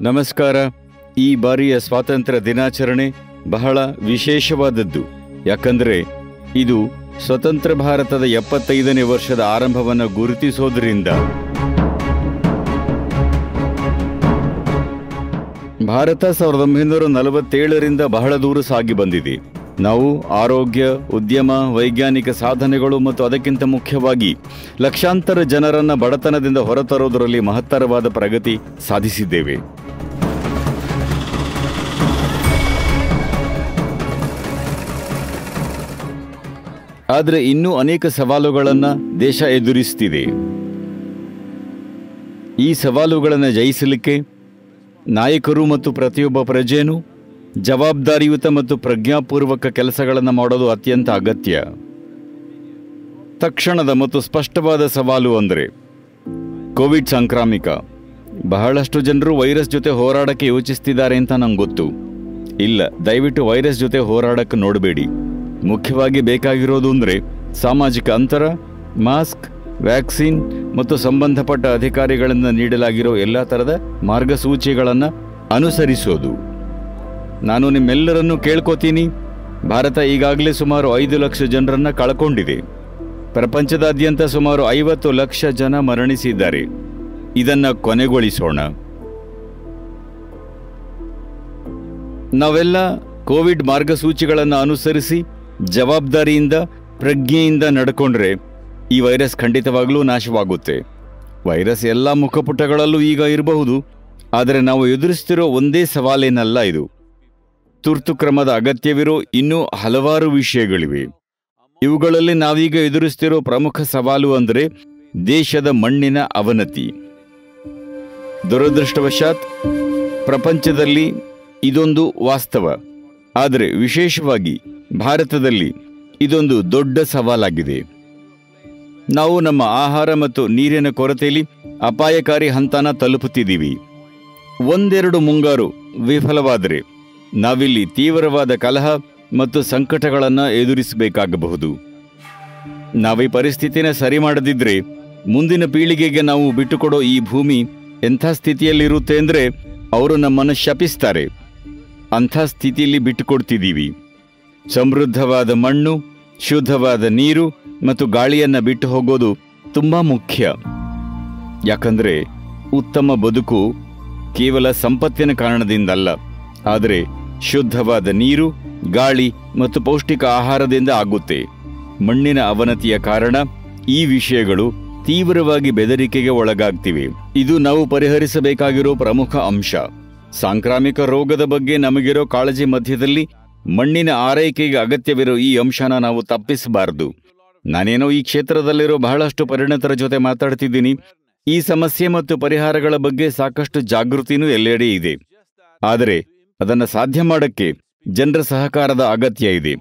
ನಮಸ್ಕಾರ. ಈ ಬಾರಿಯ ಸ್ವಾತಂತ್ರ್ಯ ದಿನಾಚರಣೆ ಬಹಳ ವಿಶೇಷವಾದದ್ದು. ಯಾಕಂದರೆ ಇದು ಸ್ವತಂತ್ರ ಭಾರತದ ಎಪ್ಪತ್ತೈದನೇ ವರ್ಷದ ಆರಂಭವನ್ನು ಗುರುತಿಸೋದ್ರಿಂದ. ಭಾರತ ಸಾವಿರದ ಒಂಬೈನೂರ ನಲವತ್ತೇಳರಿಂದ ಬಹಳ ದೂರ ಸಾಗಿ ಬಂದಿದೆ. ನಾವು ಆರೋಗ್ಯ, ಉದ್ಯಮ, ವೈಜ್ಞಾನಿಕ ಸಾಧನೆಗಳು ಮತ್ತು ಅದಕ್ಕಿಂತ ಮುಖ್ಯವಾಗಿ ಲಕ್ಷಾಂತರ ಜನರನ್ನು ಬಡತನದಿಂದ ಹೊರತರೋದರಲ್ಲಿ ಮಹತ್ತರವಾದ ಪ್ರಗತಿ ಸಾಧಿಸಿದ್ದೇವೆ. ಆದರೆ ಇನ್ನೂ ಅನೇಕ ಸವಾಲುಗಳನ್ನು ದೇಶ ಎದುರಿಸ್ತಿದೆ. ಈ ಸವಾಲುಗಳನ್ನು ಜಯಿಸಲಿಕ್ಕೆ ನಾಯಕರು ಮತ್ತು ಪ್ರತಿಯೊಬ್ಬ ಪ್ರಜೆಯೂ ಜವಾಬ್ದಾರಿಯುತ ಮತ್ತು ಪ್ರಜ್ಞಾಪೂರ್ವಕ ಕೆಲಸಗಳನ್ನು ಮಾಡೋದು ಅತ್ಯಂತ ಅಗತ್ಯ. ತಕ್ಷಣದ ಮತ್ತು ಸ್ಪಷ್ಟವಾದ ಸವಾಲು ಅಂದರೆ ಕೋವಿಡ್ ಸಾಂಕ್ರಾಮಿಕ. ಬಹಳಷ್ಟು ಜನರು ವೈರಸ್ ಜೊತೆ ಹೋರಾಡಕ್ಕೆ ಯೋಚಿಸ್ತಿದ್ದಾರೆ ಅಂತ ನಂಗೆ ಗೊತ್ತು ಇಲ್ಲ, ದಯವಿಟ್ಟು ವೈರಸ್ ಜೊತೆ ಹೋರಾಡಕ್ಕೆ ನೋಡಬೇಡಿ. ಮುಖ್ಯವಾಗಿ ಬೇಕಾಗಿರೋದು ಅಂದರೆ ಸಾಮಾಜಿಕ ಅಂತರ, ಮಾಸ್ಕ್, ವ್ಯಾಕ್ಸಿನ್ ಮತ್ತು ಸಂಬಂಧಪಟ್ಟ ಅಧಿಕಾರಿಗಳಿಂದ ನೀಡಲಾಗಿರೋ ಎಲ್ಲ ಥರದ ಮಾರ್ಗಸೂಚಿಗಳನ್ನು ಅನುಸರಿಸೋದು. ನಾನು ನಿಮ್ಮೆಲ್ಲರನ್ನೂ ಕೇಳ್ಕೋತೀನಿ. ಭಾರತ ಈಗಾಗಲೇ ಸುಮಾರು ಐದು ಲಕ್ಷ ಜನರನ್ನು ಕಳ್ಕೊಂಡಿದೆ. ಪ್ರಪಂಚದಾದ್ಯಂತ ಸುಮಾರು ಐವತ್ತು ಲಕ್ಷ ಜನ ಮರಣಿಸಿದ್ದಾರೆ. ಇದನ್ನು ಕೊನೆಗೊಳಿಸೋಣ. ನಾವೆಲ್ಲ ಕೋವಿಡ್ ಮಾರ್ಗಸೂಚಿಗಳನ್ನು ಅನುಸರಿಸಿ ಜವಾಬ್ದಾರಿಯಿಂದ, ಪ್ರಜ್ಞೆಯಿಂದ ನಡ್ಕೊಂಡ್ರೆ ಈ ವೈರಸ್ ಖಂಡಿತವಾಗಲೂ ನಾಶವಾಗುತ್ತೆ. ವೈರಸ್ ಎಲ್ಲ ಮುಖಪುಟಗಳಲ್ಲೂ ಈಗ ಇರಬಹುದು, ಆದರೆ ನಾವು ಎದುರಿಸ್ತಿರೋ ಒಂದೇ ಸವಾಲೇನಲ್ಲ ಇದು. ತುರ್ತು ಕ್ರಮದ ಅಗತ್ಯವಿರೋ ಇನ್ನೂ ಹಲವಾರು ವಿಷಯಗಳಿವೆ. ಇವುಗಳಲ್ಲಿ ನಾವೀಗ ಎದುರಿಸ್ತಿರೋ ಪ್ರಮುಖ ಸವಾಲು ಅಂದರೆ ದೇಶದ ಮಣ್ಣಿನ ಅವನತಿ. ದುರದೃಷ್ಟವಶಾತ್, ಪ್ರಪಂಚದಲ್ಲಿ ಇದೊಂದು ವಾಸ್ತವ. ಆದರೆ ವಿಶೇಷವಾಗಿ ಭಾರತದಲ್ಲಿ ಇದೊಂದು ದೊಡ್ಡ ಸವಾಲಾಗಿದೆ. ನಾವು ನಮ್ಮ ಆಹಾರ ಮತ್ತು ನೀರಿನ ಕೊರತೆಯಲ್ಲಿ ಅಪಾಯಕಾರಿ ಹಂತನ ತಲುಪುತ್ತಿದ್ದೀವಿ. ಒಂದೆರಡು ಮುಂಗಾರು ವಿಫಲವಾದರೆ ನಾವಿಲ್ಲಿ ತೀವ್ರವಾದ ಕಲಹ ಮತ್ತು ಸಂಕಟಗಳನ್ನು ಎದುರಿಸಬೇಕಾಗಬಹುದು. ನಾವೀ ಪರಿಸ್ಥಿತಿನ ಸರಿ ಮಾಡದಿದ್ದರೆ ಮುಂದಿನ ಪೀಳಿಗೆಗೆ ನಾವು ಬಿಟ್ಟುಕೊಡೋ ಈ ಭೂಮಿ ಎಂಥ ಸ್ಥಿತಿಯಲ್ಲಿರುತ್ತೆ ಅಂದರೆ ಅವರು ನಮ್ಮನ್ನು ಶಪಿಸ್ತಾರೆ. ಅಂಥ ಸ್ಥಿತಿಯಲ್ಲಿ ಬಿಟ್ಟುಕೊಡ್ತಿದ್ದೀವಿ. ಸಮೃದ್ಧವಾದ ಮಣ್ಣು, ಶುದ್ಧವಾದ ನೀರು ಮತ್ತು ಗಾಳಿಯನ್ನು ಬಿಟ್ಟು ಹೋಗೋದು ತುಂಬ ಮುಖ್ಯ. ಯಾಕಂದ್ರೆ ಉತ್ತಮ ಬದುಕು ಕೇವಲ ಸಂಪತ್ತಿನ ಕಾರಣದಿಂದಲ್ಲ, ಆದರೆ ಶುದ್ಧವಾದ ನೀರು, ಗಾಳಿ ಮತ್ತು ಪೌಷ್ಟಿಕ ಆಹಾರದಿಂದ ಆಗುತ್ತೆ. ಮಣ್ಣಿನ ಅವನತಿಯ ಕಾರಣ ಈ ವಿಷಯಗಳು ತೀವ್ರವಾಗಿ ಬೆದರಿಕೆಗೆ ಒಳಗಾಗ್ತಿವೆ. ಇದು ನಾವು ಪರಿಹರಿಸಬೇಕಾಗಿರೋ ಪ್ರಮುಖ ಅಂಶ. ಸಾಂಕ್ರಾಮಿಕ ರೋಗದ ಬಗ್ಗೆ ನಮಗಿರೋ ಕಾಳಜಿ ಮಧ್ಯದಲ್ಲಿ ಮಣ್ಣಿನ ಆರೈಕೆಗೆ ಅಗತ್ಯವಿರೋ ಈ ಅಂಶನ ನಾವು ತಪ್ಪಿಸಬಾರದು. ನಾನೇನೋ ಈ ಕ್ಷೇತ್ರದಲ್ಲಿರೋ ಬಹಳಷ್ಟು ಪರಿಣತರ ಜೊತೆ ಮಾತಾಡ್ತಿದ್ದೀನಿ. ಈ ಸಮಸ್ಯೆ ಮತ್ತು ಪರಿಹಾರಗಳ ಬಗ್ಗೆ ಸಾಕಷ್ಟು ಜಾಗೃತಿನೂ ಎಲ್ಲೆಡೆ ಇದೆ. ಆದರೆ ಅದನ್ನು ಸಾಧ್ಯ ಮಾಡಕ್ಕೆ ಜನರ ಸಹಕಾರದ ಅಗತ್ಯ ಇದೆ.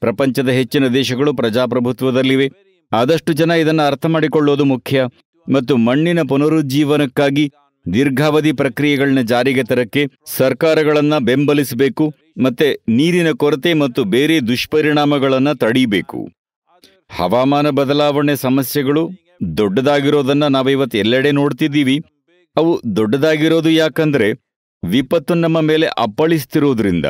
ಪ್ರಪಂಚದ ಹೆಚ್ಚಿನ ದೇಶಗಳು ಪ್ರಜಾಪ್ರಭುತ್ವದಲ್ಲಿವೆ. ಆದಷ್ಟು ಜನ ಇದನ್ನು ಅರ್ಥ ಮಾಡಿಕೊಳ್ಳೋದು ಮುಖ್ಯ ಮತ್ತು ಮಣ್ಣಿನ ಪುನರುಜ್ಜೀವನಕ್ಕಾಗಿ ದೀರ್ಘಾವಧಿ ಪ್ರಕ್ರಿಯೆಗಳನ್ನ ಜಾರಿಗೆ ತರಕ್ಕೆ ಸರ್ಕಾರಗಳನ್ನ ಬೆಂಬಲಿಸಬೇಕು. ಮತ್ತೆ ನೀರಿನ ಕೊರತೆ ಮತ್ತು ಬೇರೆ ದುಷ್ಪರಿಣಾಮಗಳನ್ನು ತಡೀಬೇಕು. ಹವಾಮಾನ ಬದಲಾವಣೆ ಸಮಸ್ಯೆಗಳು ದೊಡ್ಡದಾಗಿರೋದನ್ನ ನಾವಿವತ್ತು ಎಲ್ಲೆಡೆ ನೋಡ್ತಿದ್ದೀವಿ. ಅವು ದೊಡ್ಡದಾಗಿರೋದು ಯಾಕಂದ್ರೆ ವಿಪತ್ತು ನಮ್ಮ ಮೇಲೆ ಅಪ್ಪಳಿಸ್ತಿರೋದ್ರಿಂದ.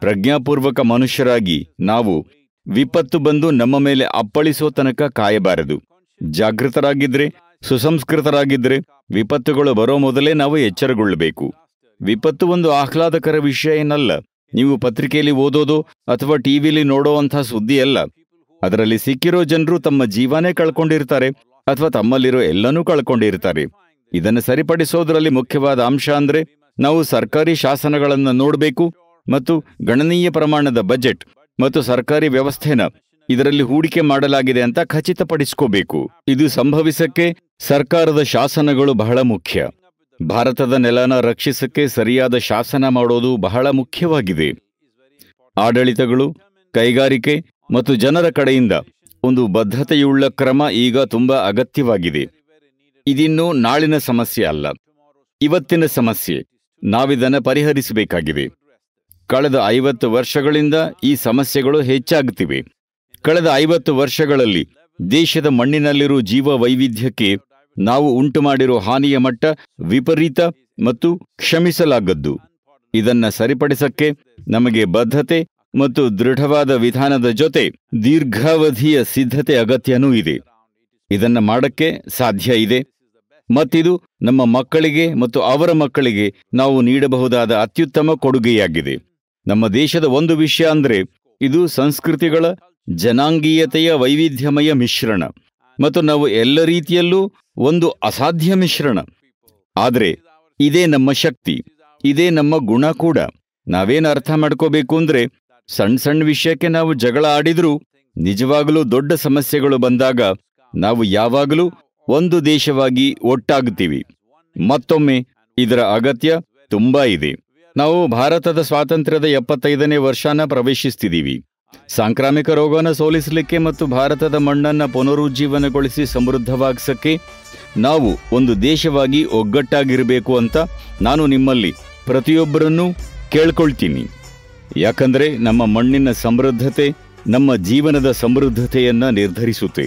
ಪ್ರಜ್ಞಾಪೂರ್ವಕ ಮನುಷ್ಯರಾಗಿ ನಾವು ವಿಪತ್ತು ಬಂದು ನಮ್ಮ ಮೇಲೆ ಅಪ್ಪಳಿಸೋ ತನಕ ಕಾಯಬಾರದು. ಜಾಗೃತರಾಗಿದ್ರೆ, ಸುಸಂಸ್ಕೃತರಾಗಿದ್ರೆ ವಿಪತ್ತುಗಳು ಬರೋ ಮೊದಲೇ ನಾವು ಎಚ್ಚರಗೊಳ್ಳಬೇಕು. ವಿಪತ್ತು ಒಂದು ಆಹ್ಲಾದಕರ ವಿಷಯ ಏನಲ್ಲ. ನೀವು ಪತ್ರಿಕೆಯಲ್ಲಿ ಓದೋದು ಅಥವಾ ಟಿವಿಲಿ ನೋಡೋವಂಥ ಸುದ್ದಿ ಅಲ್ಲ ಅದರಲ್ಲಿ ಸಿಕ್ಕಿರೋ ಜನರು ತಮ್ಮ ಜೀವನೇ ಕಳ್ಕೊಂಡಿರ್ತಾರೆ ಅಥವಾ ತಮ್ಮಲ್ಲಿರೋ ಎಲ್ಲನೂ ಕಳ್ಕೊಂಡಿರ್ತಾರೆ. ಇದನ್ನು ಸರಿಪಡಿಸೋದ್ರಲ್ಲಿ ಮುಖ್ಯವಾದ ಅಂಶ ಅಂದ್ರೆ ನಾವು ಸರ್ಕಾರಿ ಶಾಸನಗಳನ್ನು ನೋಡಬೇಕು ಮತ್ತು ಗಣನೀಯ ಪ್ರಮಾಣದ ಬಜೆಟ್ ಮತ್ತು ಸರ್ಕಾರಿ ವ್ಯವಸ್ಥೆನ ಇದರಲ್ಲಿ ಹೂಡಿಕೆ ಮಾಡಲಾಗಿದೆ ಅಂತ ಖಚಿತಪಡಿಸ್ಕೋಬೇಕು. ಇದು ಸಂಭವಿಸಕ್ಕೆ ಸರ್ಕಾರದ ಶಾಸನಗಳು ಬಹಳ ಮುಖ್ಯ. ಭಾರತದ ನೆಲನ ರಕ್ಷಿಸಕ್ಕೆ ಸರಿಯಾದ ಶಾಸನ ಮಾಡೋದು ಬಹಳ ಮುಖ್ಯವಾಗಿದೆ. ಆಡಳಿತಗಳು, ಕೈಗಾರಿಕೆ ಮತ್ತು ಜನರ ಕಡೆಯಿಂದ ಒಂದು ಬದ್ಧತೆಯುಳ್ಳ ಕ್ರಮ ಈಗ ತುಂಬಾ ಅಗತ್ಯವಾಗಿದೆ. ಇದಿನ್ನೂ ನಾಳಿನ ಸಮಸ್ಯೆ ಅಲ್ಲ. ಇವತ್ತಿನ ಸಮಸ್ಯೆ ನಾವಿದನ್ನು ಪರಿಹರಿಸಬೇಕಾಗಿದೆ. ಕಳೆದ ಐವತ್ತು ವರ್ಷಗಳಿಂದ ಈ ಸಮಸ್ಯೆಗಳು ಹೆಚ್ಚಾಗುತ್ತಿವೆ. ಕಳೆದ ಐವತ್ತು ವರ್ಷಗಳಲ್ಲಿ ದೇಶದ ಮಣ್ಣಿನಲ್ಲಿರುವ ಜೀವ ವೈವಿಧ್ಯಕ್ಕೆ ನಾವು ಉಂಟು ಮಾಡಿರೋ ಹಾನಿಯ ಮಟ್ಟ ವಿಪರೀತ ಮತ್ತು ಕ್ಷಮಿಸಲಾಗದ್ದು. ಇದನ್ನ ಸರಿಪಡಿಸಕ್ಕೆ ನಮಗೆ ಬದ್ಧತೆ ಮತ್ತು ದೃಢವಾದ ವಿಧಾನದ ಜೊತೆ ದೀರ್ಘಾವಧಿಯ ಸಿದ್ಧತೆ ಅಗತ್ಯನೂ ಇದೆ. ಇದನ್ನ ಮಾಡಕ್ಕೆ ಸಾಧ್ಯ ಇದೆ. ಮತ್ತಿದು ನಮ್ಮ ಮಕ್ಕಳಿಗೆ ಮತ್ತು ಅವರ ಮಕ್ಕಳಿಗೆ ನಾವು ನೀಡಬಹುದಾದ ಅತ್ಯುತ್ತಮ ಕೊಡುಗೆಯಾಗಿದೆ. ನಮ್ಮ ದೇಶದ ಒಂದು ವಿಷಯ ಅಂದ್ರೆ ಇದು ಸಂಸ್ಕೃತಿಗಳ ಜನಾಂಗೀಯತೆಯ ವೈವಿಧ್ಯಮಯ ಮಿಶ್ರಣ. ಮತ್ತು ನಾವು ಎಲ್ಲ ರೀತಿಯಲ್ಲೂ ಒಂದು ಅಸಾಧ್ಯ ಮಿಶ್ರಣ. ಆದರೆ, ಇದೇ ನಮ್ಮ ಶಕ್ತಿ, ಇದೇ ನಮ್ಮ ಗುಣ ಕೂಡ. ನಾವೇನು ಅರ್ಥ ಮಾಡ್ಕೋಬೇಕು ಅಂದ್ರೆ ಸಣ್ಣ ಸಣ್ಣ ವಿಷಯಕ್ಕೆ ನಾವು ಜಗಳ ಆಡಿದ್ರೂ, ನಿಜವಾಗಲೂ ದೊಡ್ಡ ಸಮಸ್ಯೆಗಳು ಬಂದಾಗ, ನಾವು ಯಾವಾಗಲೂ ಒಂದು ದೇಶವಾಗಿ ಒಟ್ಟಾಗುತ್ತೀವಿ. ಮತ್ತೊಮ್ಮೆ, ಇದರ ಅಗತ್ಯ ತುಂಬಾ ಇದೆ. ನಾವು ಭಾರತದ ಸ್ವಾತಂತ್ರ್ಯದ ಎಪ್ಪತ್ತೈದನೇ ವರ್ಷನ ಪ್ರವೇಶಿಸ್ತಿದ್ದೀವಿ. ಸಾಂಕ್ರಾಮಿಕ ರೋಗನ ಸೋಲಿಸಲಿಕ್ಕೆ ಮತ್ತು ಭಾರತದ ಮಣ್ಣನ್ನು ಪುನರುಜ್ಜೀವನಗೊಳಿಸಿ ಸಮೃದ್ಧವಾಗಿಸಕ್ಕೆ ನಾವು ಒಂದು ದೇಶವಾಗಿ ಒಗ್ಗಟ್ಟಾಗಿರಬೇಕು ಅಂತ ನಾನು ನಿಮ್ಮಲ್ಲಿ ಪ್ರತಿಯೊಬ್ಬರನ್ನೂ ಕೇಳ್ಕೊಳ್ತೀನಿ. ಯಾಕಂದರೆ ನಮ್ಮ ಮಣ್ಣಿನ ಸಮೃದ್ಧತೆ ನಮ್ಮ ಜೀವನದ ಸಮೃದ್ಧತೆಯನ್ನು ನಿರ್ಧರಿಸುತ್ತೆ.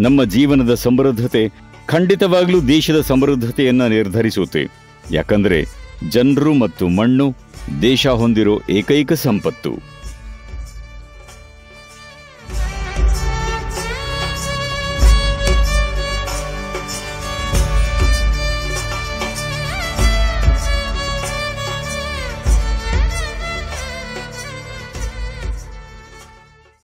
ನಮ್ಮ ಜೀವನದ ಸಮೃದ್ಧತೆ ಖಂಡಿತವಾಗ್ಲೂ ದೇಶದ ಸಮೃದ್ಧತೆಯನ್ನು ನಿರ್ಧರಿಸುತ್ತೆ. ಯಾಕಂದರೆ ಜನರು ಮತ್ತು ಮಣ್ಣು ದೇಶ ಹೊಂದಿರೋ ಏಕೈಕ ಸಂಪತ್ತು.